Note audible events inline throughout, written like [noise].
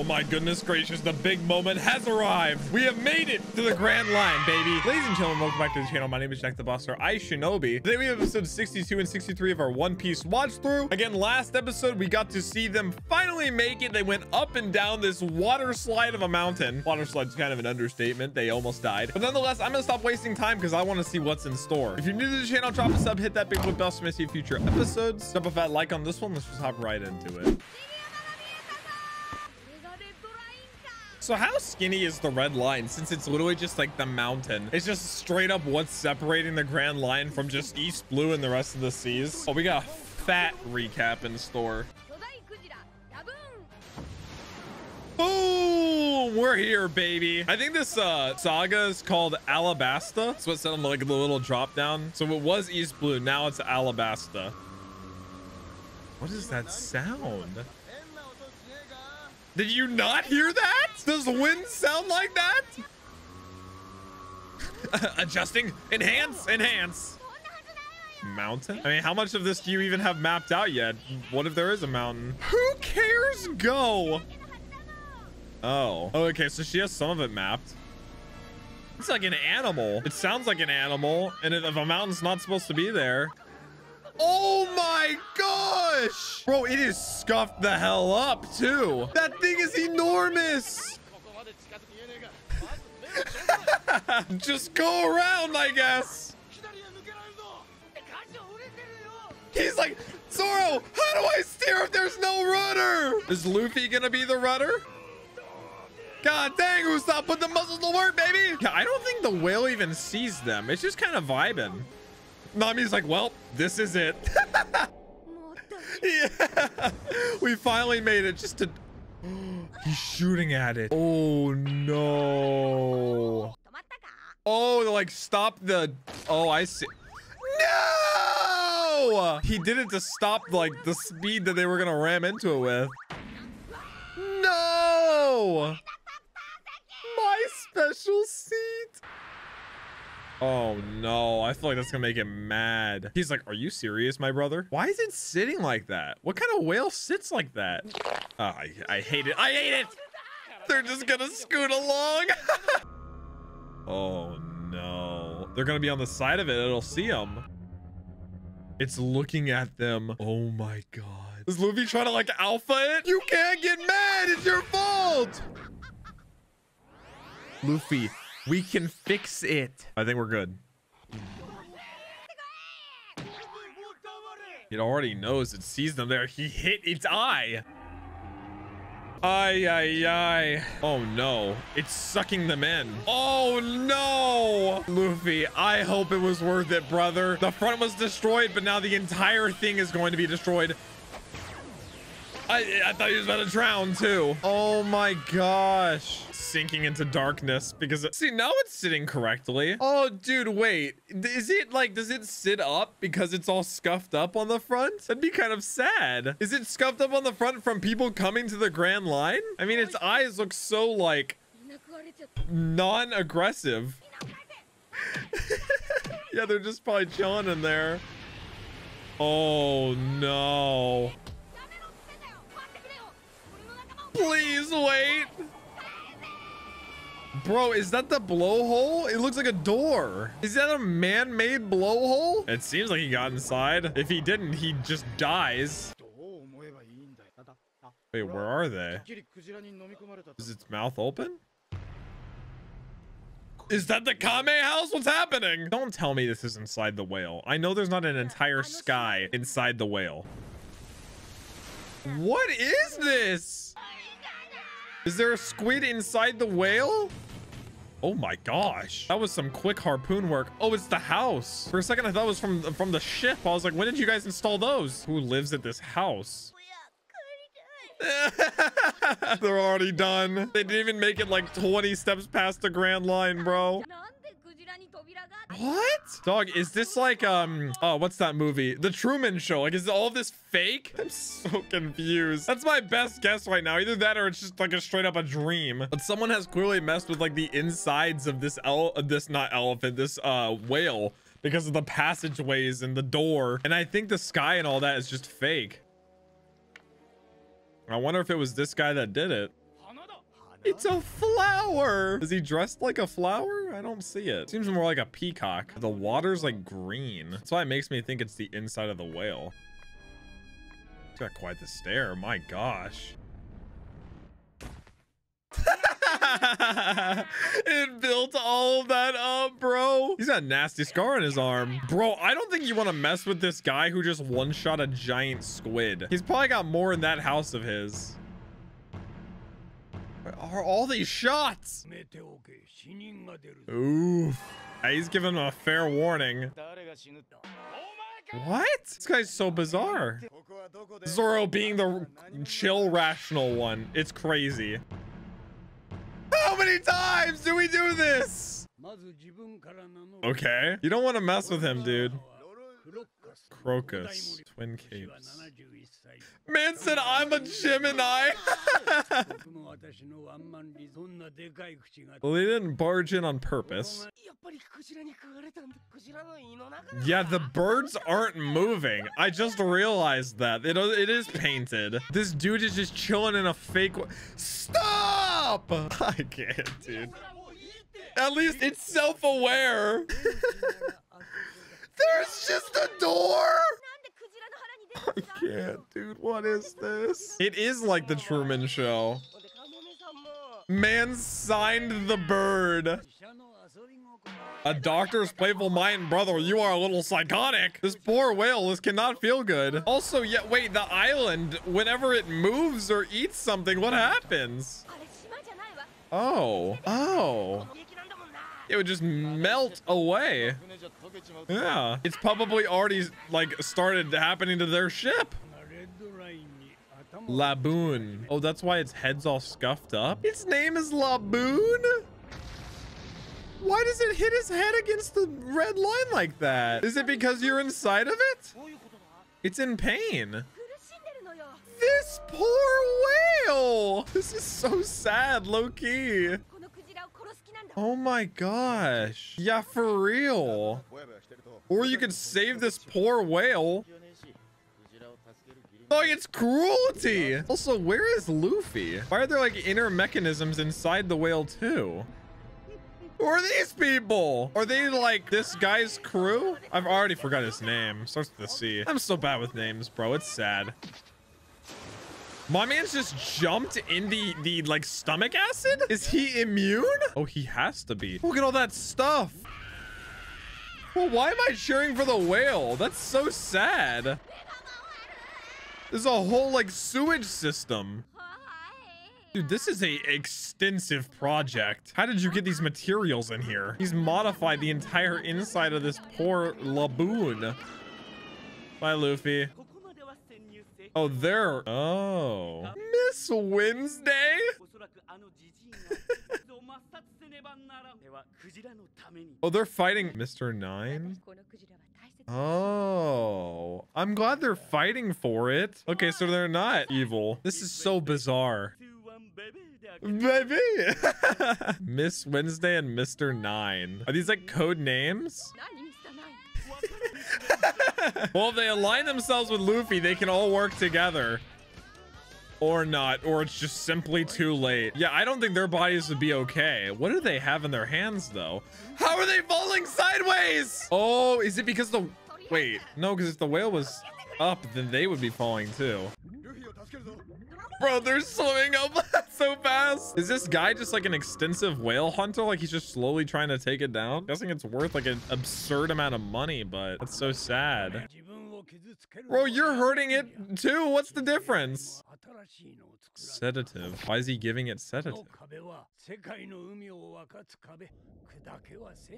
Oh my goodness gracious, the big moment has arrived. We have made it to the Grand Line, baby. Ladies and gentlemen, welcome back to the channel. My name is Jack the Bus, or iShinobi. Today we have episode 62 and 63 of our One Piece watch through. Again, last episode, we got to see them finally make it. They went up and down this water slide of a mountain. Water slide's kind of an understatement. They almost died. But nonetheless, I'm gonna stop wasting time because I want to see what's in store. If you're new to the channel, drop a sub, hit that big blue bell so you see future episodes. Drop a fat like on this one. Let's just hop right into it. So how skinny is the red line since it's literally just like the mountain? It's just straight up what's separating the Grand Line from just East Blue and the rest of the seas. Oh, we got a fat recap in store. Boom! We're here, baby. I think this uh, saga is called Alabasta. That's what said on like the little drop down. So it was East Blue. Now it's Alabasta. What is that sound? Did you not hear that? Does wind sound like that? [laughs] Adjusting. Enhance. Enhance. Mountain? I mean, how much of this do you even have mapped out yet? What if there is a mountain? Who cares? Go. Oh. Oh, okay. So she has some of it mapped. It's like an animal. It sounds like an animal. And if a mountain's not supposed to be there. Oh my gosh. Bro, it is scuffed the hell up too. That thing is enormous. [laughs] Just go around, I guess. He's like, Zoro, how do I steer if there's no rudder? Is Luffy gonna be the rudder? God dang, Usopp, put the muscles to work, baby. Yeah, I don't think the whale even sees them. It's just kind of vibing. Nami's like, well, this is it. [laughs] [laughs] yeah, we finally made it just to... [gasps] He's shooting at it. Oh, no. Oh, like, stop the... Oh, I see. No! He did it to stop, like, the speed that they were going to ram into it with. No! [laughs] My special seat. Oh no, I feel like that's gonna make him mad. He's like, are you serious, my brother? Why is it sitting like that? What kind of whale sits like that? Oh, I, I hate it. I hate it. They're just gonna scoot along. [laughs] oh no. They're gonna be on the side of it. It'll see them. It's looking at them. Oh my God. Is Luffy trying to like alpha it? You can't get mad. It's your fault. Luffy, we can fix it. I think we're good. It already knows it sees them there. He hit its eye. Ay, ay, ay. Oh, no. It's sucking them in. Oh, no. Luffy, I hope it was worth it, brother. The front was destroyed, but now the entire thing is going to be destroyed. I, I thought he was about to drown, too. Oh, my gosh. Sinking into darkness because see now it's sitting correctly. Oh dude wait. Is it like does it sit up because it's all scuffed up on the front? That'd be kind of sad. Is it scuffed up on the front from people coming to the grand line? I mean its eyes look so like non-aggressive. [laughs] Yeah they're just probably chilling in there. Oh no please wait Bro, is that the blowhole? It looks like a door. Is that a man-made blowhole? It seems like he got inside. If he didn't, he just dies. Wait, where are they? Is its mouth open? Is that the Kame house? What's happening? Don't tell me this is inside the whale. I know there's not an entire sky inside the whale. What is this? Is there a squid inside the whale? Oh my gosh. That was some quick harpoon work. Oh, it's the house. For a second, I thought it was from, from the ship. I was like, when did you guys install those? Who lives at this house? [laughs] [laughs] They're already done. They didn't even make it like 20 steps past the Grand Line, bro. What? Dog, is this like, um, oh, what's that movie? The Truman Show. Like, is all this fake? I'm [laughs] so confused. That's my best guess right now. Either that or it's just like a straight up a dream. But someone has clearly messed with like the insides of this el this not elephant, this uh whale because of the passageways and the door. And I think the sky and all that is just fake. I wonder if it was this guy that did it. It's a flower. Is he dressed like a flower? I don't see it. Seems more like a peacock. The water's like green. That's why it makes me think it's the inside of the whale. It's got quite the stare. My gosh. [laughs] it built all that up, bro. He's got a nasty scar on his arm. Bro, I don't think you want to mess with this guy who just one-shot a giant squid. He's probably got more in that house of his. What are all these shots? Ooh. Uh, he's giving him a fair warning. What? This guy's so bizarre. Zoro being the chill, rational one. It's crazy. How many times do we do this? Okay. You don't want to mess with him, dude. Crocus. Twin capes. Man said I'm a Gemini. well, they didn't barge in on purpose. Yeah, the birds aren't moving. I just realized that. It, it is painted. This dude is just chilling in a fake... Stop! [laughs] I can't, dude. At least it's self-aware. [laughs] There's just a door! I [laughs] can't, dude. What is this? It is like the Truman Show. Man signed the bird. A doctor's playful mind, brother. You are a little psychotic. This poor whale. This cannot feel good. Also, yeah, wait, the island, whenever it moves or eats something, what happens? Oh, oh. It would just melt away. Yeah, it's probably already like started happening to their ship. Laboon. Oh, that's why its head's all scuffed up. Its name is Laboon? Why does it hit his head against the red line like that? Is it because you're inside of it? It's in pain. This poor whale. This is so sad, low key. Oh my gosh. Yeah, for real. Or you could save this poor whale. Oh, it's cruelty. Also, where is Luffy? Why are there like inner mechanisms inside the whale too? Who are these people? Are they like this guy's crew? I've already forgot his name. Starts with a C. I'm so bad with names, bro. It's sad. My man's just jumped in the, the like stomach acid? Is he immune? Oh, he has to be. Look at all that stuff. Well, why am I cheering for the whale? That's so sad. There's a whole like sewage system. Dude, this is a extensive project. How did you get these materials in here? He's modified the entire inside of this poor laboon. Bye, Luffy. Oh, there. Oh. Miss Wednesday? [laughs] oh, they're fighting Mr. Nine? Oh, I'm glad they're fighting for it. Okay, so they're not evil. This is so bizarre. Baby! [laughs] Miss Wednesday and Mr. Nine. Are these like code names? [laughs] well, if they align themselves with Luffy, they can all work together. Or not, or it's just simply too late. Yeah, I don't think their bodies would be okay. What do they have in their hands, though? How are they falling sideways? Oh, is it because the... Wait, no, because if the whale was up, then they would be falling, too. Bro, they're swimming up [laughs] so fast. Is this guy just like an extensive whale hunter? Like he's just slowly trying to take it down? I'm guessing it's worth like an absurd amount of money, but that's so sad. Bro, you're hurting it too. What's the difference? Sedative. Why is he giving it sedative?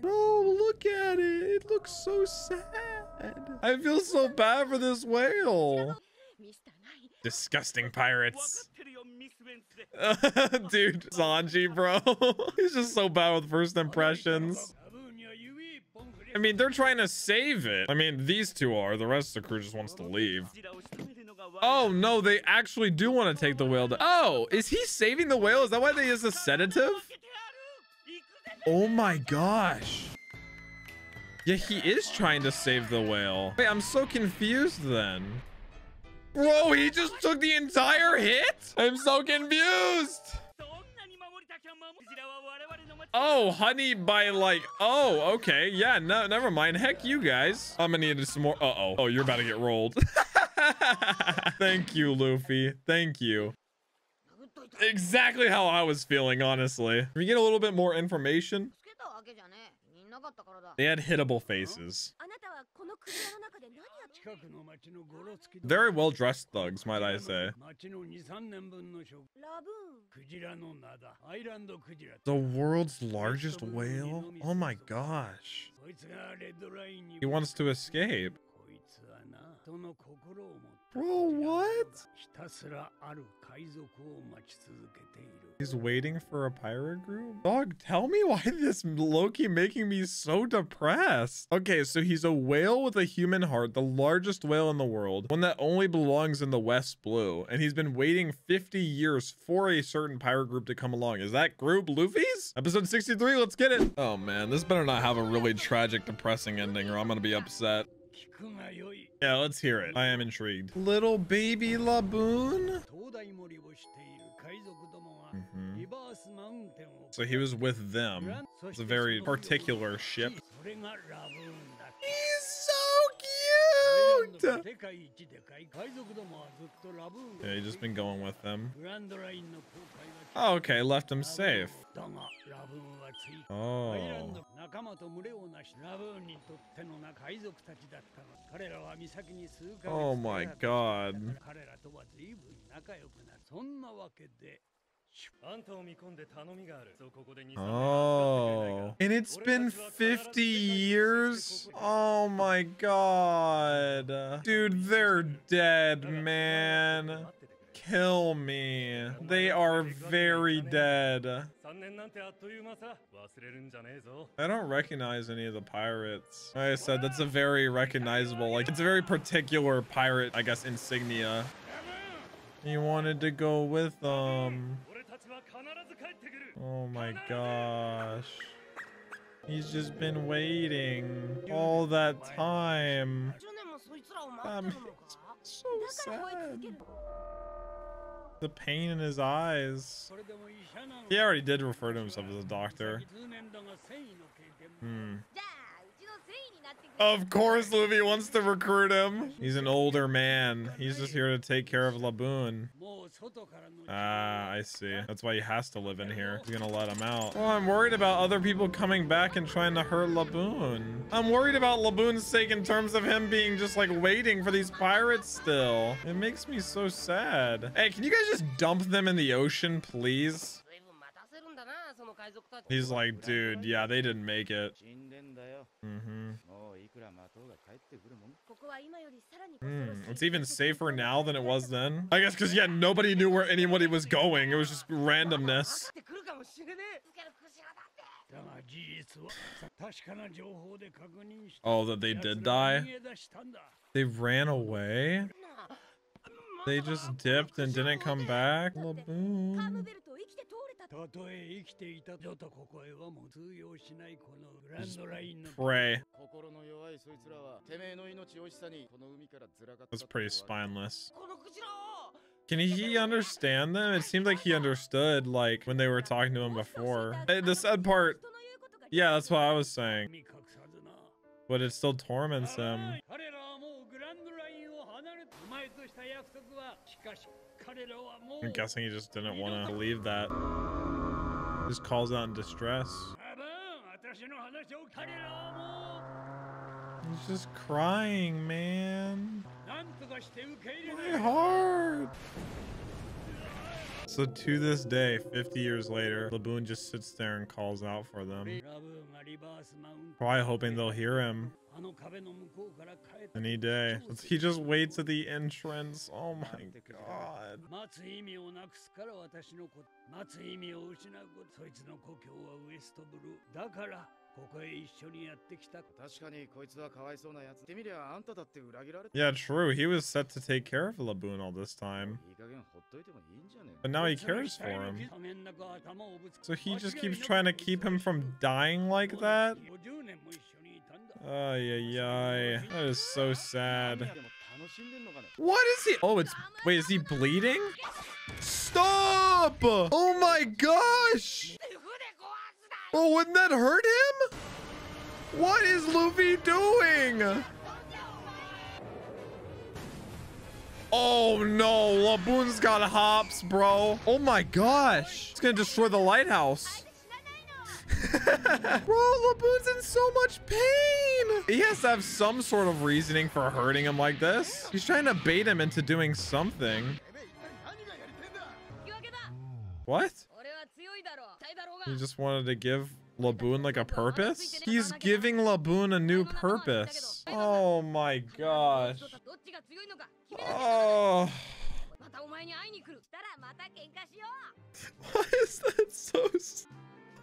Bro, look at it. It looks so sad. I feel so bad for this whale. Disgusting pirates. [laughs] Dude, Sanji, bro. [laughs] He's just so bad with first impressions. I mean, they're trying to save it. I mean, these two are. The rest of the crew just wants to leave. Oh, no, they actually do want to take the whale. Oh, is he saving the whale? Is that why they use a sedative? Oh my gosh. Yeah, he is trying to save the whale. Wait, I'm so confused then. Bro, he just took the entire hit? I'm so confused. Oh, honey by like, oh, okay. Yeah, no, never mind. Heck you guys. I'm gonna need some more. Uh-oh. Oh, you're about to get rolled. [laughs] Thank you, Luffy. Thank you. Exactly how I was feeling, honestly. We get a little bit more information? They had hittable faces. [laughs] Very well dressed thugs, might I say. The world's largest whale? Oh my gosh. He wants to escape. Bro, what? He's waiting for a pirate group? Dog, tell me why [laughs] this low key making me so depressed. Okay, so he's a whale with a human heart, the largest whale in the world, one that only belongs in the West Blue, and he's been waiting 50 years for a certain pirate group to come along. Is that group Luffy's? Episode 63, let's get it. Oh man, this better not have a really tragic, depressing ending or I'm gonna be upset. Yeah, let's hear it. I am intrigued. Little baby Laboon? Mm -hmm. So he was with them. It's a very particular ship. Yeah, he's just been going with them. Oh, okay, left him safe. Oh. Oh my god. Oh. And it's been 50 years? Oh my god. Dude, they're dead, man. Kill me. They are very dead. I don't recognize any of the pirates. Like I said, that's a very recognizable, like, it's a very particular pirate, I guess, insignia. He wanted to go with them. Oh my gosh. He's just been waiting all that time. I'm so sad. The pain in his eyes. He already did refer to himself as a doctor. Hmm. Of course Luffy wants to recruit him. He's an older man. He's just here to take care of Laboon. Ah, I see. That's why he has to live in here. He's gonna let him out. Oh, I'm worried about other people coming back and trying to hurt Laboon. I'm worried about Laboon's sake in terms of him being just like waiting for these pirates still. It makes me so sad. Hey, can you guys just dump them in the ocean, please? He's like, dude, yeah, they didn't make it. Mm-hmm. Mm, it's even safer now than it was then. I guess because, yeah, nobody knew where anybody was going. It was just randomness. Oh, that they did die? They ran away? They just dipped and didn't come back? Laboon. Pray. That's pretty spineless. Can he understand them? It seemed like he understood, like, when they were talking to him before. The sad part... Yeah, that's what I was saying. But it still torments him. I'm guessing he just didn't want to believe that. Just calls out in distress. He's just crying, man. My heart. So to this day, 50 years later, Laboon just sits there and calls out for them. Probably hoping they'll hear him. Any day. He just waits at the entrance. Oh my god. Yeah, true. He was set to take care of Laboon all this time. But now he cares for him. So he just keeps trying to keep him from dying like that? Ay, ay, ay. That is so sad. What is he? Oh, it's... Wait, is he bleeding? Stop! Oh my gosh! [laughs] Oh, wouldn't that hurt him? What is Luffy doing? Oh no, Laboon's got hops, bro. Oh my gosh. It's gonna destroy the lighthouse. [laughs] bro, Laboon's in so much pain. He has to have some sort of reasoning for hurting him like this. He's trying to bait him into doing something. What? He just wanted to give Laboon like a purpose? He's giving Laboon a new purpose. Oh my gosh. Oh. [laughs] Why is that so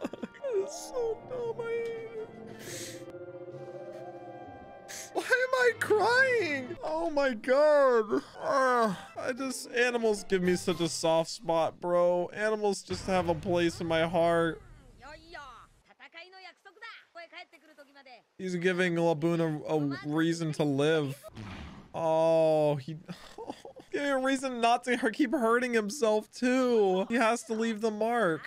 That is so dumb. Why am I crying? Oh my god. Uh, I just, animals give me such a soft spot, bro. Animals just have a place in my heart. He's giving Laboon a, a reason to live. Oh, he... [laughs] Oh, giving a reason not to keep hurting himself, too. He has to leave the mark.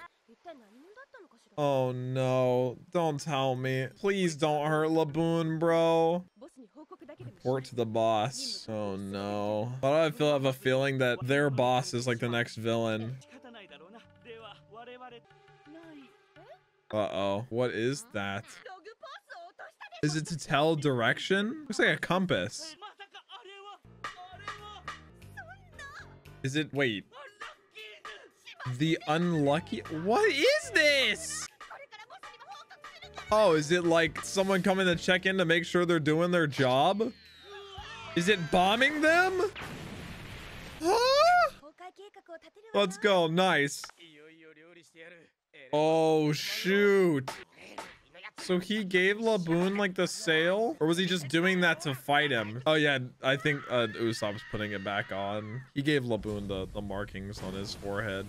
Oh, no. Don't tell me. Please don't hurt Laboon, bro. Report to the boss. Oh, no. Do I feel have a feeling that their boss is like the next villain? Uh-oh. What is that? Is it to tell direction? Looks like a compass. Is it, wait. The unlucky, what is this? Oh, is it like someone coming to check in to make sure they're doing their job? Is it bombing them? Huh? Let's go, nice. Oh, shoot. So he gave Laboon like the sail? Or was he just doing that to fight him? Oh yeah, I think uh, Usopp's putting it back on. He gave Laboon the, the markings on his forehead.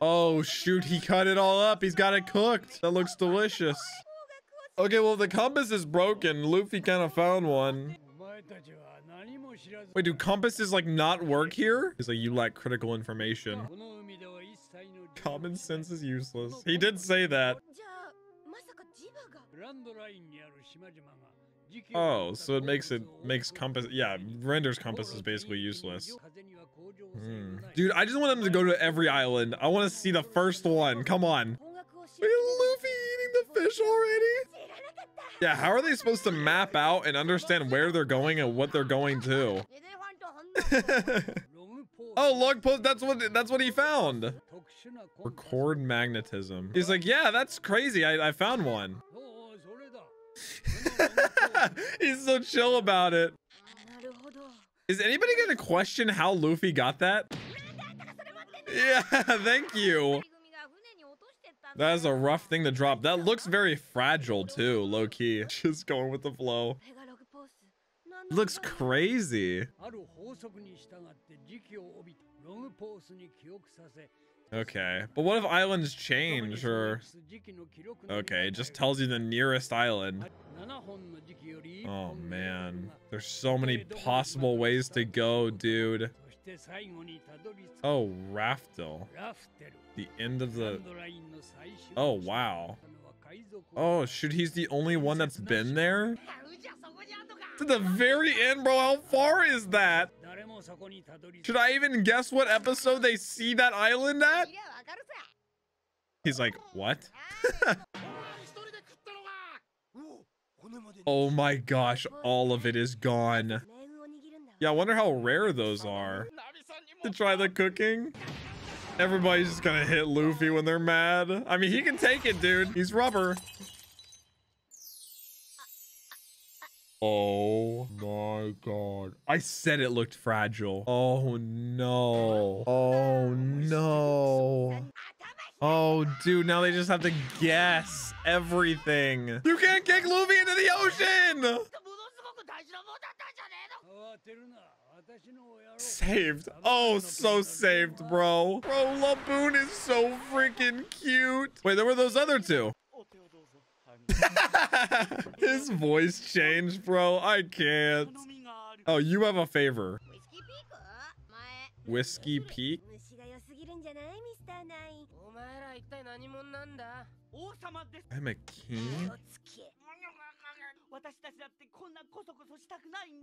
Oh shoot, he cut it all up. He's got it cooked. That looks delicious. Okay, well the compass is broken. Luffy kind of found one. Wait, do compasses like not work here? He's like, you lack critical information. Common sense is useless. He did say that. Oh, so it makes it makes compass. Yeah, renders compass is basically useless. Hmm. Dude, I just want them to go to every island. I want to see the first one. Come on. Look Luffy eating the fish already. Yeah, how are they supposed to map out and understand where they're going and what they're going to? [laughs] oh, log pose. That's what that's what he found. Record magnetism. He's like, yeah, that's crazy. I, I found one. [laughs] He's so chill about it. Is anybody gonna question how Luffy got that? Yeah, [laughs] thank you. That is a rough thing to drop. That looks very fragile too, low key. [laughs] Just going with the flow. Looks crazy. Okay, but what if islands change or... Okay, it just tells you the nearest island. Oh man, there's so many possible ways to go, dude. Oh, Raftel. The end of the... Oh, wow. Oh, shoot, he's the only one that's been there? To the very end, bro. How far is that? Should I even guess what episode they see that island at? He's like, what? [laughs] oh my gosh, all of it is gone. Yeah, I wonder how rare those are. To try the cooking. Everybody's just gonna hit Luffy when they're mad. I mean, he can take it, dude. He's rubber. Oh my god. I said it looked fragile. Oh no. Oh no. Oh, dude, now they just have to guess everything. You can't kick Luffy into the ocean! Saved. Oh, so saved, bro. Bro, Laboon is so freaking cute. Wait, there were those other two. [laughs] His voice changed, bro. I can't. Oh, you have a favor. Whiskey Peak? I'm a king?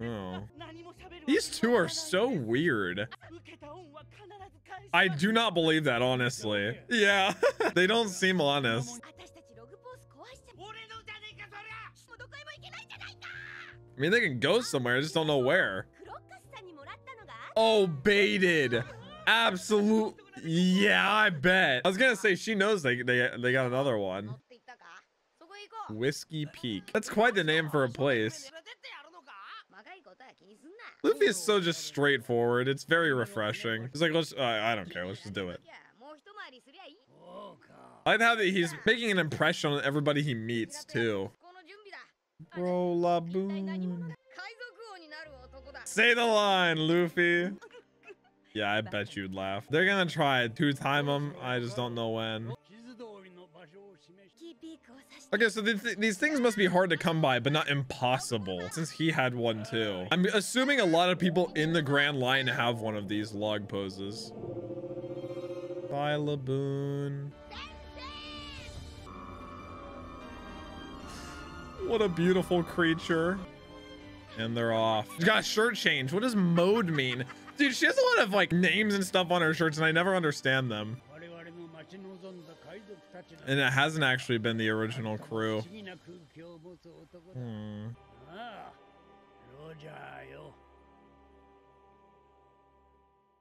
Oh. These two are so weird. I do not believe that, honestly. Yeah, [laughs] they don't seem honest. [laughs] I mean, they can go somewhere. I just don't know where. Oh, baited. Absolute. Yeah, I bet. I was going to say she knows they, they, they got another one. Whiskey Peak. That's quite the name for a place. Luffy is so just straightforward. It's very refreshing. He's like, let's, uh, I don't care. Let's just do it. I like how he's making an impression on everybody he meets, too. Roll. Say the line, Luffy. Yeah, I bet you'd laugh. They're gonna try to time them. I just don't know when. Okay, so th these things must be hard to come by, but not impossible, since he had one too. I'm assuming a lot of people in the Grand Line have one of these log poses. Bye, Laboon. What a beautiful creature. And they're off. She got shirt change. What does mode mean? Dude, she has a lot of like names and stuff on her shirts and I never understand them. And it hasn't actually been the original crew. Hmm.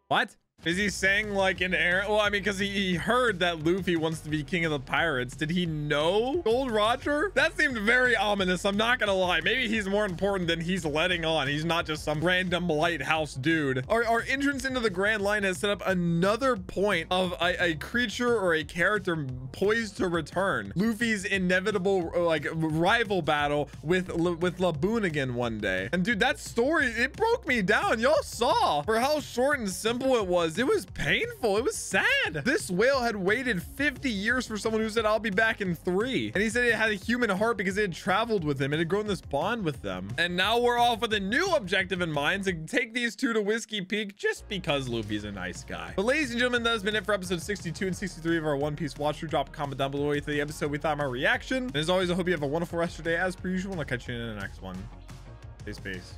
What? Is he saying like an heir? Well, I mean, because he, he heard that Luffy wants to be king of the pirates. Did he know Gold Roger? That seemed very ominous. I'm not gonna lie. Maybe he's more important than he's letting on. He's not just some random lighthouse dude. Our, our entrance into the Grand Line has set up another point of a, a creature or a character poised to return. Luffy's inevitable like rival battle with with Laboon again one day. And dude, that story it broke me down. Y'all saw for how short and simple it was. It was painful. It was sad. This whale had waited 50 years for someone who said, "I'll be back in three. And he said it had a human heart because it had traveled with him. It had grown this bond with them. And now we're off with a new objective in mind to take these two to Whiskey Peak just because Luffy's a nice guy. But ladies and gentlemen, that has been it for episode 62 and 63 of our One Piece watch through. Drop a comment down below with the episode we thought my reaction. And as always, I hope you have a wonderful rest of your day as per usual. And I'll catch you in the next one. Peace, peace.